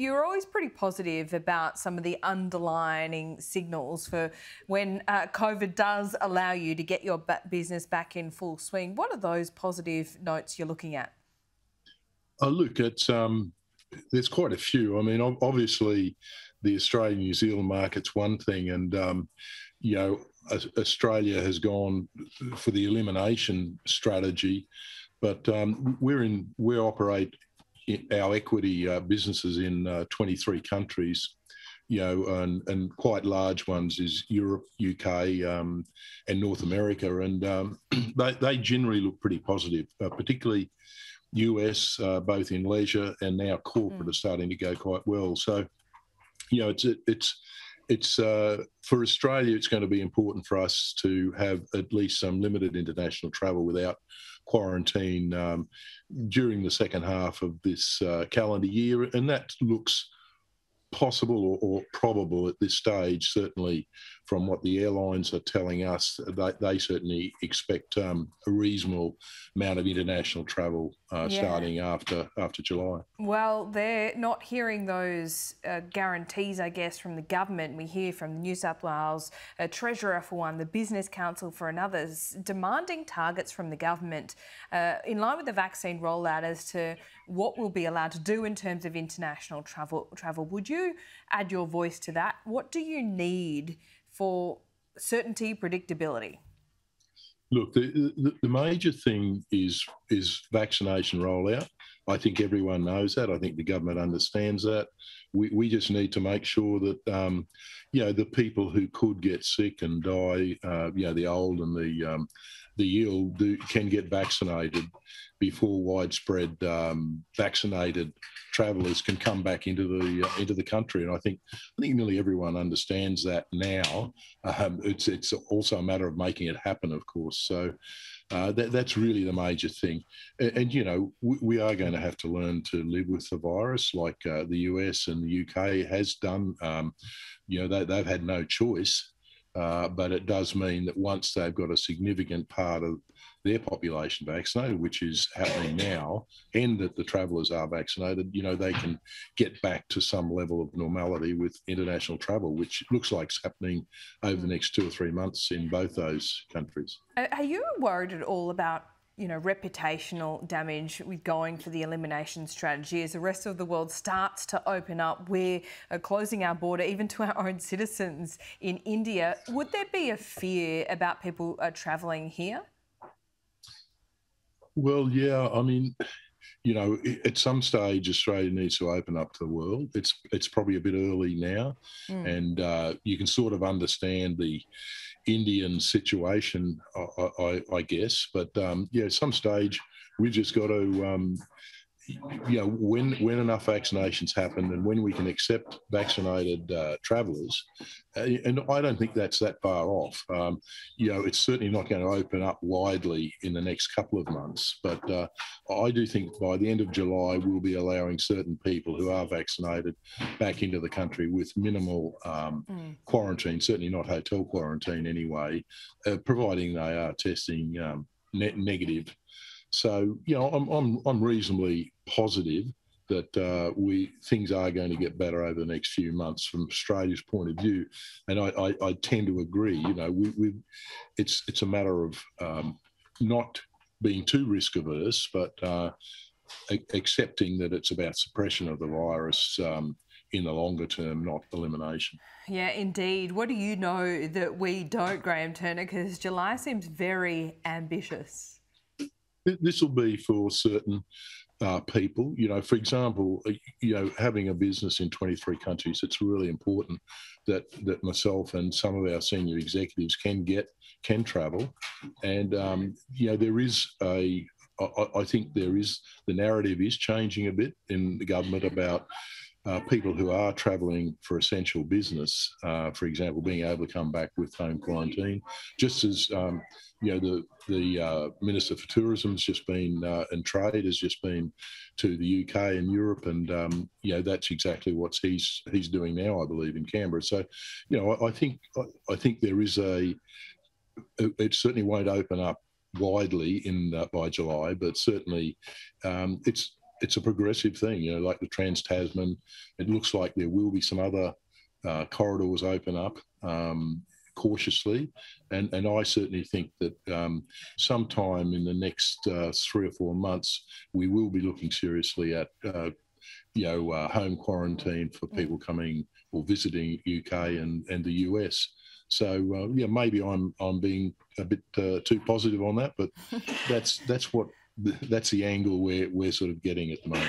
you're always pretty positive about some of the underlining signals for when uh, COVID does allow you to get your business back in full swing. What are those positive notes you're looking at? Oh, look, it's um, there's quite a few. I mean, obviously, the Australian New Zealand market's one thing, and um, you know, Australia has gone for the elimination strategy, but um, we're in we operate our equity uh, businesses in uh, 23 countries, you know, and, and quite large ones is Europe, UK, um, and North America, and um, they, they generally look pretty positive, uh, particularly US, uh, both in leisure and now corporate mm. are starting to go quite well. So, you know, it's it's it's uh, for Australia. It's going to be important for us to have at least some limited international travel without quarantine um, during the second half of this uh, calendar year, and that looks possible or, or, probable at this stage, certainly from what the airlines are telling us, they, they certainly expect um, a reasonable amount of international travel uh, yeah. starting after after July. Well, they're not hearing those uh, guarantees, I guess, from the government. We hear from the New South Wales uh, Treasurer for one, the Business Council for another, demanding targets from the government uh, in line with the vaccine rollout as to what we'll be allowed to do in terms of international travel. Travel. Would you add your voice to that? What do you need for certainty, predictability? Look, the, the, the, major thing is is vaccination rollout. I think everyone knows that. I think the government understands that. We, we just need to make sure that um, you know the people who could get sick and die, uh, you know, the old and the um, the ill do, can get vaccinated before widespread um, vaccinated travellers can come back into the uh, into the country. And I think I think nearly everyone understands that now. Um, it's it's also a matter of making it happen, of course. So. Uh, that, that's really the major thing. And, and you know, we, we, are going to have to learn to live with the virus like uh, the US and the UK has done. Um, you know, they, they've had no choice. Uh, but it does mean that once they've got a significant part of their population vaccinated, which is happening now, and that the travellers are vaccinated, you know, they can get back to some level of normality with international travel, which looks like it's happening over the next two or three months in both those countries. Are you worried at all about you know, reputational damage with going for the elimination strategy as the rest of the world starts to open up. We're uh, closing our border even to our own citizens in India. Would there be a fear about people uh, travelling here? Well, yeah. I mean, you know, at some stage, Australia needs to open up to the world. It's it's probably a bit early now, mm. and uh, you can sort of understand the Indian situation, I, I, I guess. But um, yeah, some stage, we just got to, um, you know, when when enough vaccinations happen and when we can accept vaccinated uh, travellers, uh, and I don't think that's that far off. Um, you know, it's certainly not going to open up widely in the next couple of months, but uh, I do think by the end of July we'll be allowing certain people who are vaccinated back into the country with minimal um, mm. quarantine, certainly not hotel quarantine anyway, uh, providing they are testing um, ne- negative. So, you know, I'm, I'm, I'm reasonably positive that uh, we things are going to get better over the next few months from Australia's point of view, and I, I, I tend to agree. You know, we, we it's it's a matter of um, not being too risk averse, but uh, a- accepting that it's about suppression of the virus. Um, in the longer term, not elimination. Yeah, indeed. What do you know that we don't, Graham Turner? Because July seems very ambitious. This will be for certain uh, people. You know, for example, you know, having a business in 23 countries, it's really important that that myself and some of our senior executives can get can travel, and um, you know, there is a. I, I think there is the narrative is changing a bit in the government about uh, people who are travelling for essential business, uh, for example, being able to come back with home quarantine, just as um, you know the the uh, minister for tourism has just been uh, and trade has just been to the UK and Europe, and um, you know that's exactly what he's he's doing now, I believe, in Canberra. So, you know, I, I think I, I, think there is a it certainly won't open up widely in uh, by July, but certainly um, it's it's a progressive thing. You know, like the Trans Tasman. It looks like there will be some other uh, corridors open up. Um, cautiously. And, and I certainly think that um, sometime in the next uh, three or four months, we will be looking seriously at, uh, you know, uh, home quarantine for people coming or visiting UK and, and the US. So uh, yeah, maybe I'm I'm being a bit uh, too positive on that, but that's that's what that's the angle we're we're sort of getting at the moment.